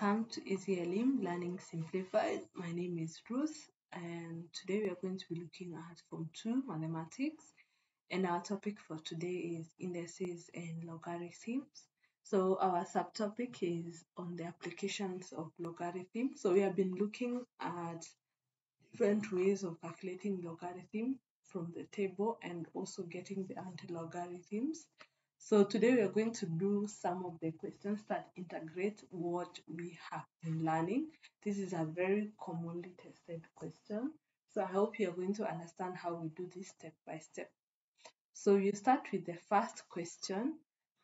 Welcome to EasyElimu Learning Simplified. My name is Ruth and today we are going to be looking at Form 2 Mathematics and our topic for today is indices and logarithms. So our subtopic is on the applications of logarithms. So we have been looking at different ways of calculating logarithm from the table and also getting the anti-logarithms. So today we are going to do some of the questions that integrate what we have been learning. This is a very commonly tested question. So I hope you're going to understand how we do this step by step. So you start with the first question.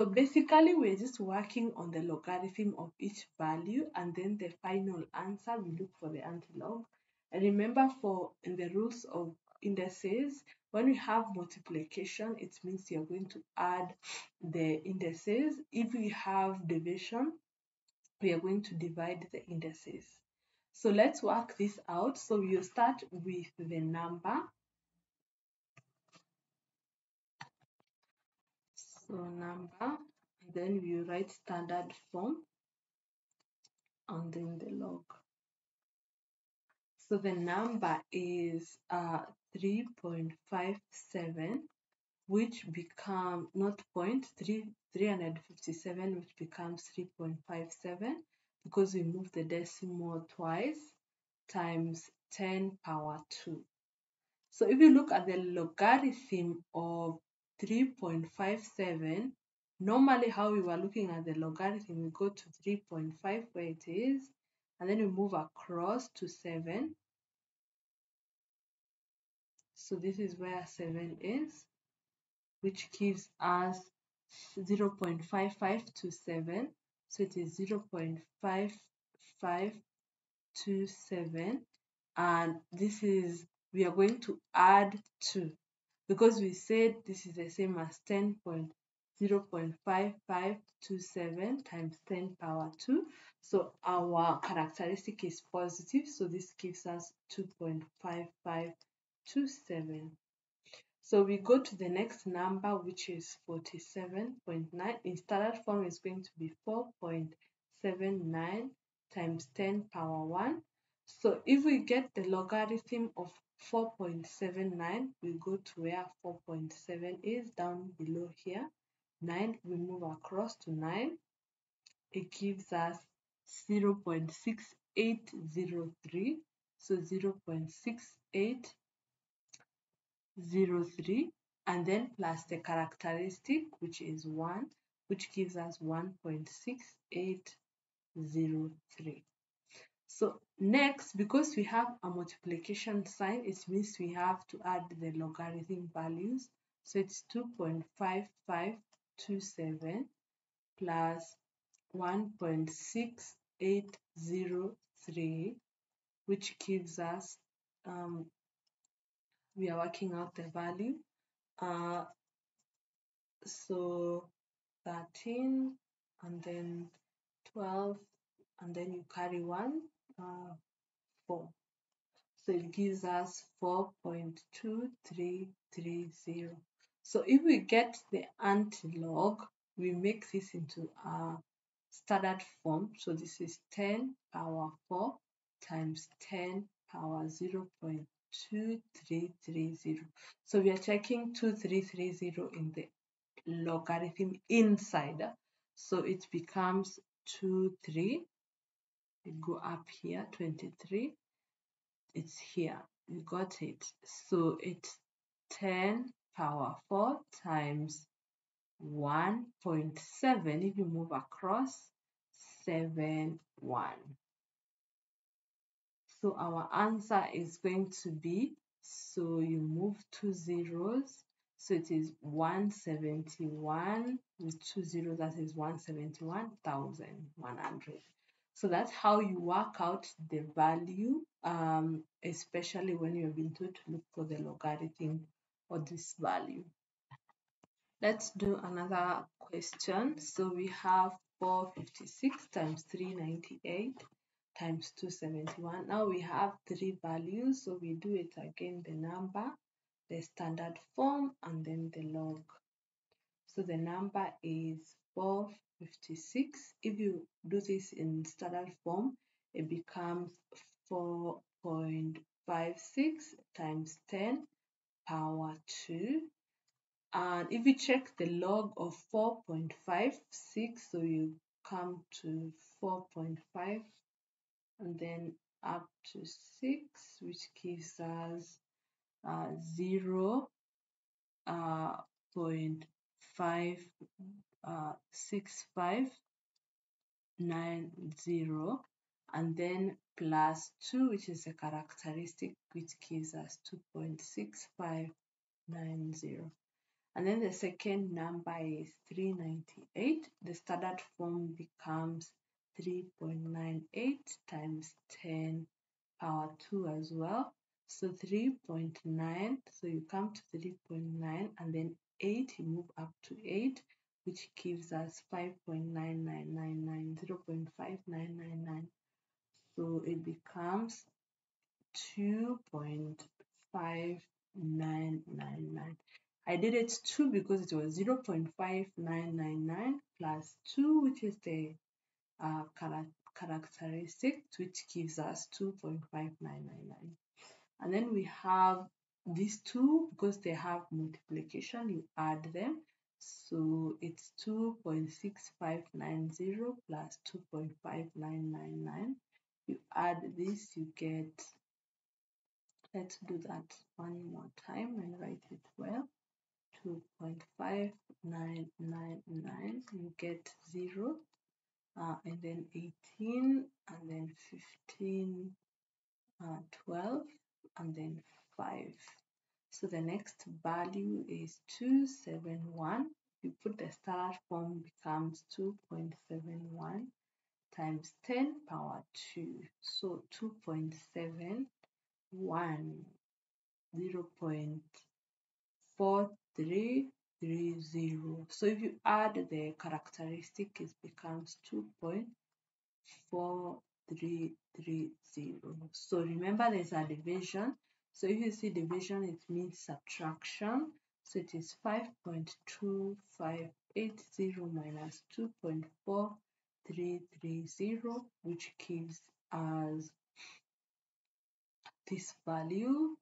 So basically we're just working on the logarithm of each value and then the final answer we look for the antilog. And remember for in the rules of indices, when we have multiplication, it means you're going to add the indices. If we have division, we are going to divide the indices. So let's work this out. So you start with the number. So number, then you write standard form, and then the log. So the number is uh, 3.57 which become not point 3 357 which becomes 3.57 because we move the decimal twice times 10 power 2 so if you look at the logarithm of 3.57 normally how we were looking at the logarithm we go to 3.5 where it is and then we move across to 7 so this is where 7 is, which gives us 0 0.55 to 7. So it is 0 0.5527 and this is we are going to add 2 because we said this is the same as 10 0.5527 times 10 power 2 so our characteristic is positive. So this gives us 2.55 to 7. So we go to the next number, which is 47.9. In standard form, is going to be 4.79 times 10 power 1. So if we get the logarithm of 4.79, we go to where 4.7 is, down below here. 9, we move across to 9. It gives us 0 0.6803. So 0 03 and then plus the characteristic which is 1 which gives us 1.6803 so next because we have a multiplication sign it means we have to add the logarithm values. So it's 2.5527 plus 1.6803 which gives us um, we are working out the value. Uh, so 13 and then 12 and then you carry one uh, 4 so it gives us 4.2330 so if we get the antilog we make this into a standard form so this is 10 power 4 times 10 power 0 2330. So we are checking 2330 in the logarithm inside. So it becomes 23. We go up here, 23. It's here. We got it. So it's 10 power 4 times 1.7 if you move across 7 1 so our answer is going to be, so you move two zeros. So it is 171 with two zeros, that is 171,100. So that's how you work out the value, um, especially when you've been told to look for the logarithm of this value. Let's do another question. So we have 456 times 398 times 271. Now we have three values, so we do it again, the number, the standard form, and then the log. So the number is 456. If you do this in standard form, it becomes 4.56 times 10 power 2 and if you check the log of 4.56 so you come to 4.5 and then up to 6 which gives us uh, 0 uh, 0.5 uh, and then plus 2 which is a characteristic which gives us 2.6590 and then the second number is 398 the standard form becomes 3.98 times 10 power 2 as well. So 3.9 so you come to 3.9 and then 8 you move up to 8 which gives us 5.9999 0.5999 so it becomes 2.5999 I did it 2 because it was 0.5999 plus 2 which is the uh, characteristic which gives us 2.5999 and then we have these two because they have multiplication you add them. So it's 2.6590 plus 2.5999 you add this you get let's do that one more time and write it well. 2.5999 you get 0 uh, and then 18 and then 15 uh, 12 and then 5 so the next value is 271 you put the star form becomes 2.71 times 10 power 2 so 2.71 0.4330 so if you add the characteristic it becomes 2.4330 so remember there's a division. So if you see division it means subtraction. So it is 5.2580 minus 2.4330 which gives us this value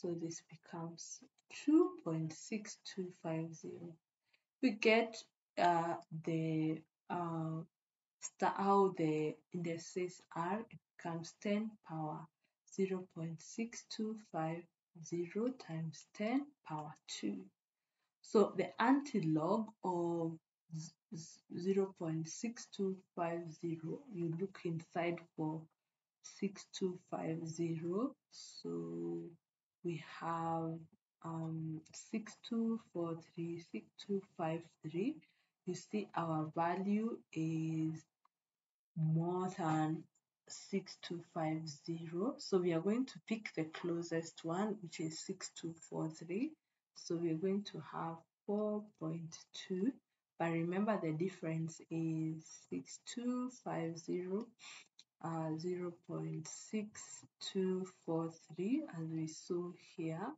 so this becomes 2.6250 we get uh, the uh, how the indices are it becomes 10 power 0 0.6250 times 10 power 2 so the antilog of 0 0.6250 you look inside for 6250 so we have um 6243 6253 you see our value is more than 6250 so we are going to pick the closest one which is 6243 so we're going to have 4.2 but remember the difference is 6250 uh, 0.6243 as we saw here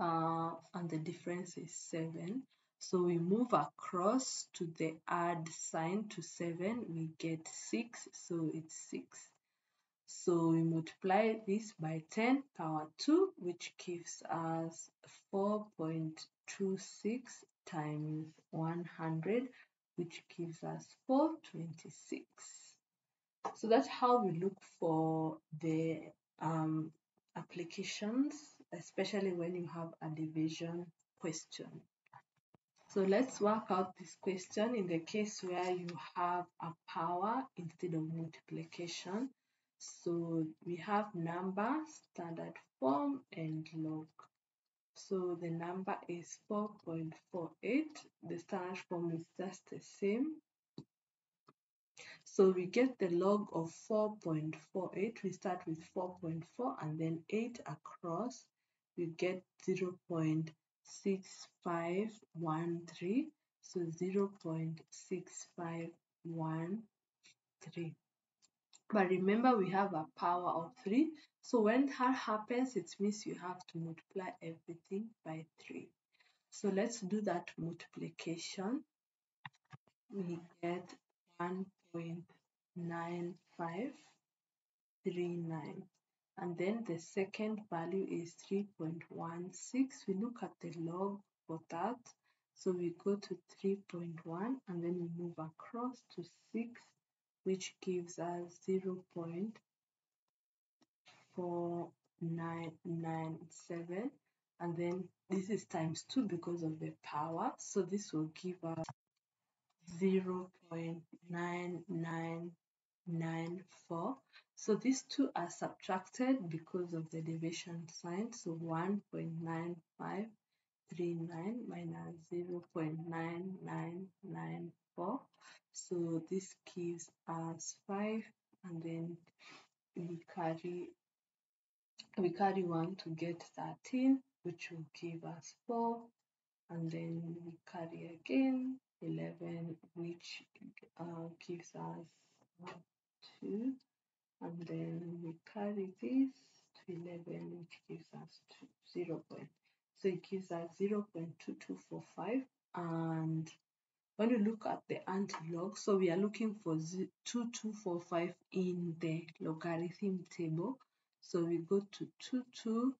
uh, and the difference is 7 so we move across to the add sign to 7 we get 6 so it's 6 so we multiply this by 10 power 2 which gives us 4.26 times 100 which gives us 426. So that's how we look for the um, applications, especially when you have a division question. So let's work out this question in the case where you have a power instead of multiplication. So we have number, standard form, and log. So the number is 4.48. The standard form is just the same. So we get the log of 4.48. We start with 4.4 and then 8 across. We get 0 0.6513. So 0 0.6513. But remember, we have a power of 3. So when that happens, it means you have to multiply everything by 3. So let's do that multiplication. We get 1.9539 and then the second value is 3.16 we look at the log for that so we go to 3.1 and then we move across to 6 which gives us 0 0.4997 and then this is times 2 because of the power. So this will give us 0 0.9994 so these two are subtracted because of the division sign. So 1.9539 minus 0 0.9994 so this gives us 5 and then we carry we carry 1 to get 13 which will give us 4 and then we carry again 11 which uh, gives us uh, 2 and then we carry this to 11 which gives us two, 0 point so it gives us 0 0.2245 and when we look at the anti-log so we are looking for 2245 in the logarithm table. So we go to 22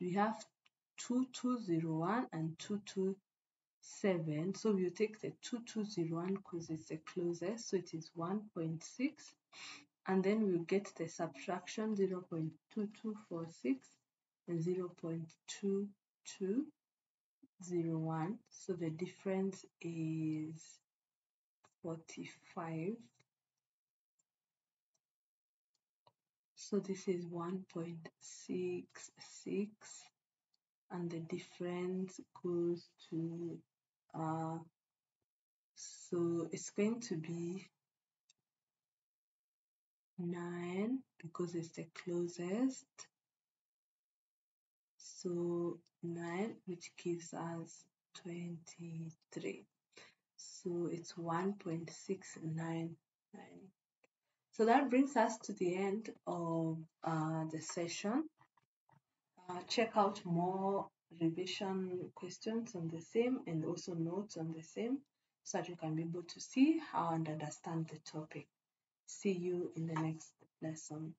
we have 2201 and 227 so we'll take the 2201 because it's the closest so it is 1.6 and then we'll get the subtraction 0 0.2246 and 0 0.2201 so the difference is 45 so this is 1.66 and the difference goes to uh, so it's going to be 9 because it's the closest. So 9 which gives us 23 so it's 1.699 so that brings us to the end of uh, the session. Uh, check out more revision questions on the same and also notes on the same so that you can be able to see how and understand the topic. See you in the next lesson